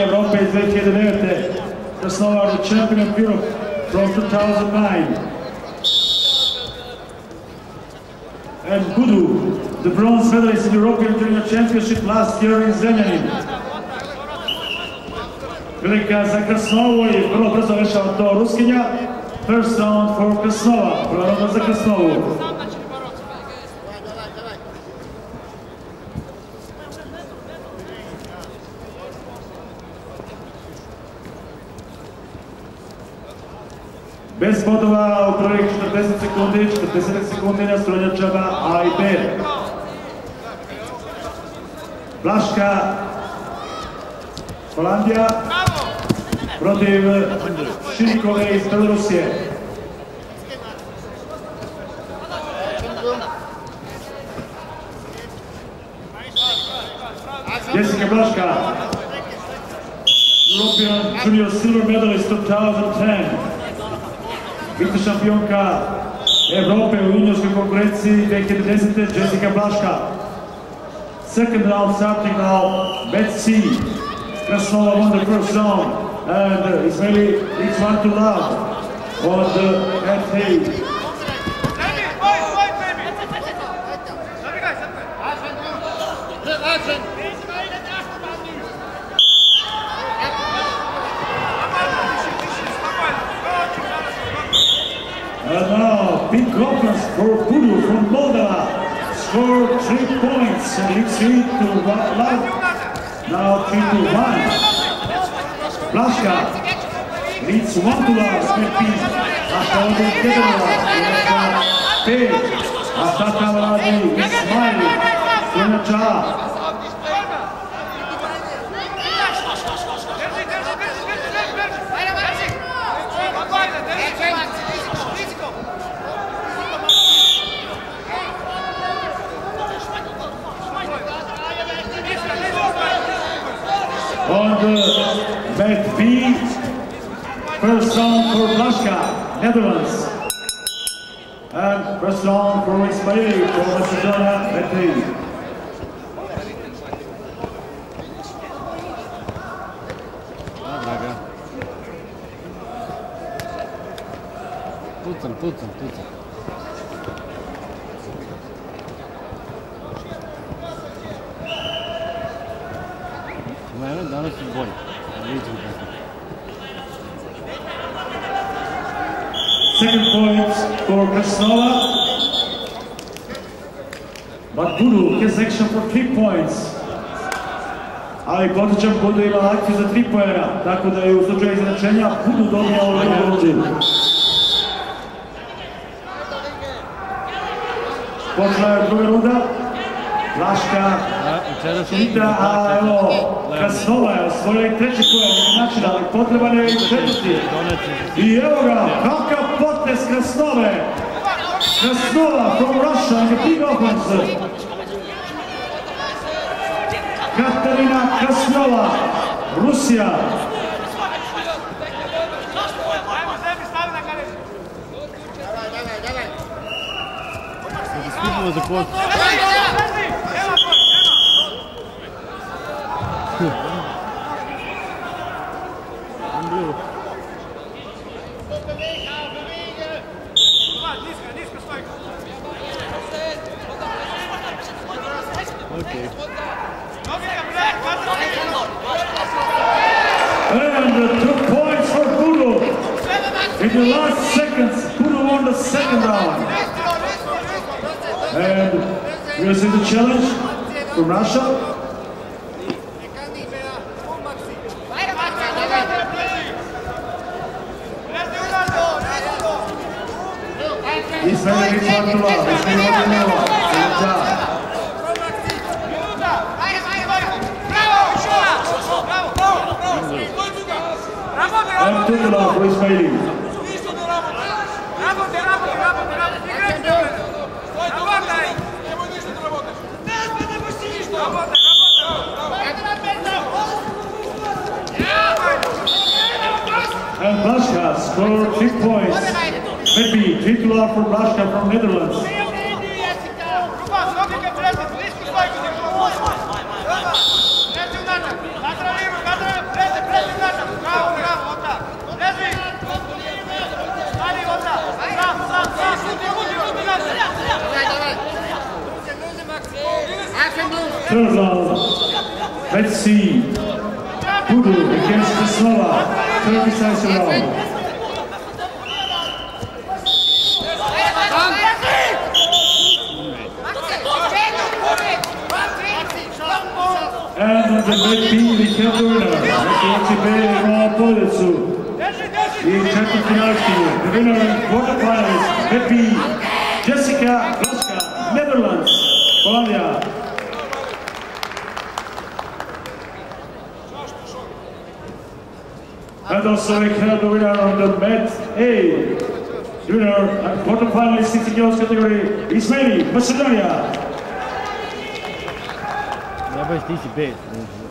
Evrope iz 2009. Krasnovar, the champion of Europe from 2009. And Budu, the bronze medalist in European Junior Championship last year in Zrenjanin. Prilika za Krasnovu i vrlo brzo rešava to Ruskinja. First round for Krasnova, prva ronda za Krasnovu. Bezvodová o projekt 40 sekundy, 40 sekundy na Sroňačava a IB. Blaška, Holandia protiv Širikovej z Belorusie. Jessica Blaška, European Junior Silver Medalist 2010. Vice šampionka Evrope u juniorskoj konkurenciji 2010. Jessica Blaška. Second round starting now, Bet C. Krasnova won the first round and Ismaili love on the Bet for Budu from Moldova. Score three points and it's three to one. Now three to one. Blaška leads one to love. Smerpi. Blaška ovdje Kedrova. Blaška pet. A Tata radi Ismail. Sljedeća. On the bet B, first song for Blaška, Netherlands. And first song for Ismaili from Macedonia, bet B. Draga. Pucam, kako. Second point for Krasnova. But Budu has action for three points. Ali potičan Budu ima akciju za tri pojena, tako da je u slučaju izračenja Budu dobio ovu rundu. Počela je druga runda. Blaška A, večeras su Ida, a evo, Krasnova je osvojila i treći pojen, način, ali potreban je i četvrti. I evo ga, kakav potez Krasnove! Krasnova from Russia in the big offense. Katarina Krasnova, Rusija. Skupimo za kost. Okej. And uh, two points for Budu. In the last seconds, Budu won the second round. And you see the challenge from Russia. Isso aí, ele fala do lado. Isso aí, vai do lado. Tchau. Bravo, tudo lá, foi isso aí. Bravo, bravo, bravo, bravo. Foi do lado aí. Eu vou dizer do lado. Não, não é possível. Não, não, não. É da perda. Ambassadors score big points. Midby titular from Russia from Netherlands. Let's see. Kudu against the Slova. Turkish Ice is the winner. Ekipe Roa Policu. I četvrtfinalski. The winner in quarterfinals, red Jessica Blaška, Netherlands. Colombia. And also we have the winner of the Met A. The winner at quarterfinals 60 kilos category, Ismaili, Macedonia. Have a nice.